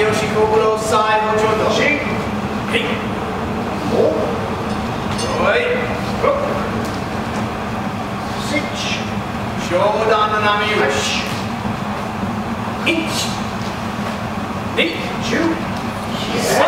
秀吉小五郎最後、ちょっと。はい。おはい。スイッチ。上段の波打ち。1、2、10、7、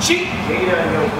8、9、10。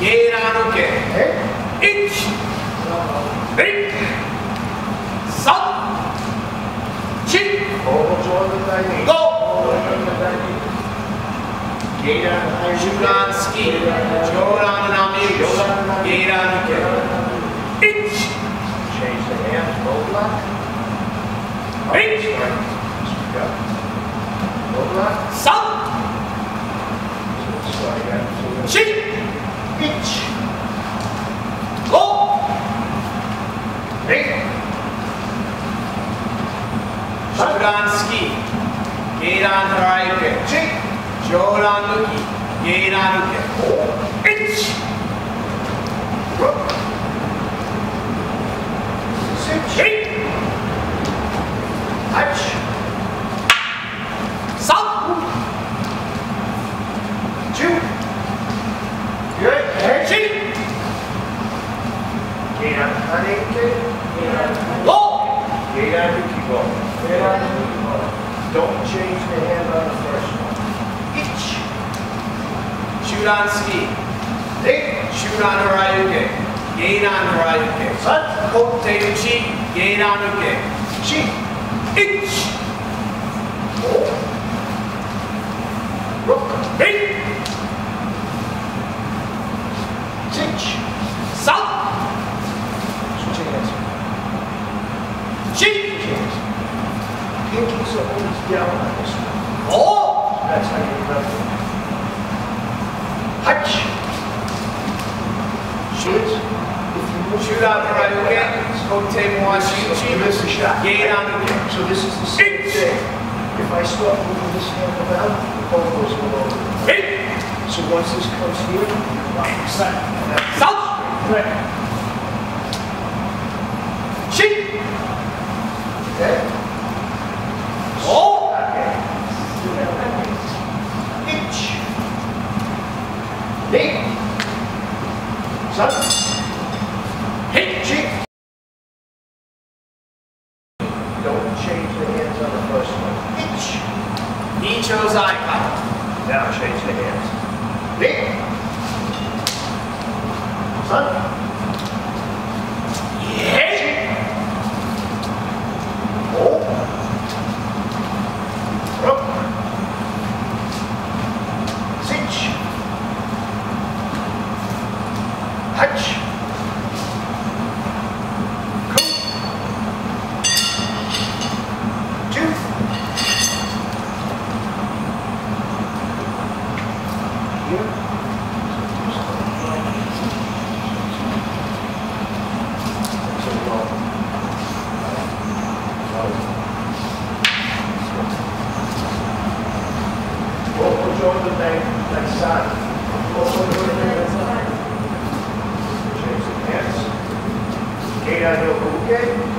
ゲーラーの毛1 2 3 4 5ゲーラーの瞬間スキー上ラーの波。ランスキー、ゲイランドライブ、上ラン抜き、ゲイラン抜け、1、Gate on Yuki ball. Gate on Yuki ball. Don't change the hand on the first one. Itch. Shudan Ski. Hey. Shudan Harayuke. Geidan Harayuke. Sun. Kote Uchi. Geidan Uke. Chi. Inch. Oh. Rook. Hey. She. Pinkies are always down on this one. Oh! That's how you rub it. Hutch. Shoot. Shoot out the right again. Okay. one. Shoot. Shoot. Miss the shot. Gain on the game. So this is the same thing. If I start moving this hand around, both goes below. Eight. So once this comes here, rock the side. South. Right. Shoot. Sun. Hey. Cheek. Don't change the hands on the first one. Itch. Nicho's icon. Now change the hands. Knee. Sun. Touch. Thank you. ya lo busqué.